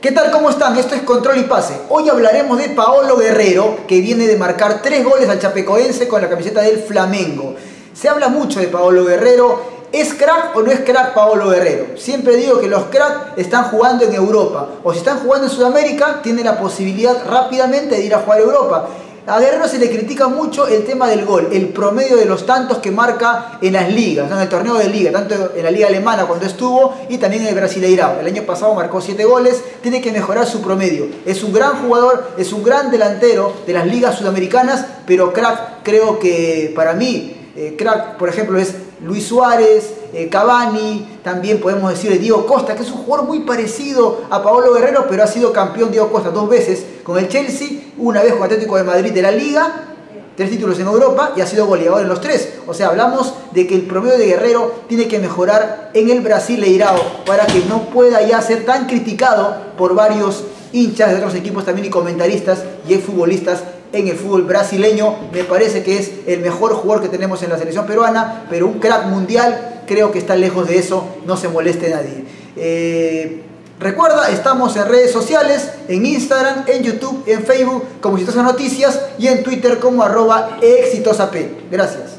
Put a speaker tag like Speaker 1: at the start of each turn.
Speaker 1: ¿Qué tal? ¿Cómo están? Esto es Control y Pase. Hoy hablaremos de Paolo Guerrero, que viene de marcar tres goles al Chapecoense con la camiseta del Flamengo. Se habla mucho de Paolo Guerrero. ¿Es crack o no es crack Paolo Guerrero? Siempre digo que los cracks están jugando en Europa. O si están jugando en Sudamérica, tienen la posibilidad rápidamente de ir a jugar a Europa. A Guerrero se le critica mucho el tema del gol, el promedio de los tantos que marca en las ligas, en el torneo de liga, tanto en la liga alemana cuando estuvo y también en el Brasileirao. El año pasado marcó 7 goles, tiene que mejorar su promedio. Es un gran jugador, es un gran delantero de las ligas sudamericanas, pero crack, creo que para mí, eh, por ejemplo, es Luis Suárez, eh, Cavani, también podemos decir de Diego Costa, que es un jugador muy parecido a Paolo Guerrero, pero ha sido campeón Diego Costa dos veces con el Chelsea, una vez con Atlético de Madrid de la Liga, tres títulos en Europa y ha sido goleador en los tres. O sea, hablamos de que el promedio de Guerrero tiene que mejorar en el Brasil Leirao para que no pueda ya ser tan criticado por varios hinchas de otros equipos también y comentaristas y futbolistas en el fútbol brasileño. Me parece que es el mejor jugador que tenemos en la selección peruana, pero un crack mundial creo que está lejos de eso, no se moleste nadie. Eh, recuerda, estamos en redes sociales, en Instagram, en YouTube, en Facebook como Exitosas Noticias y en Twitter como arroba exitosap. Gracias.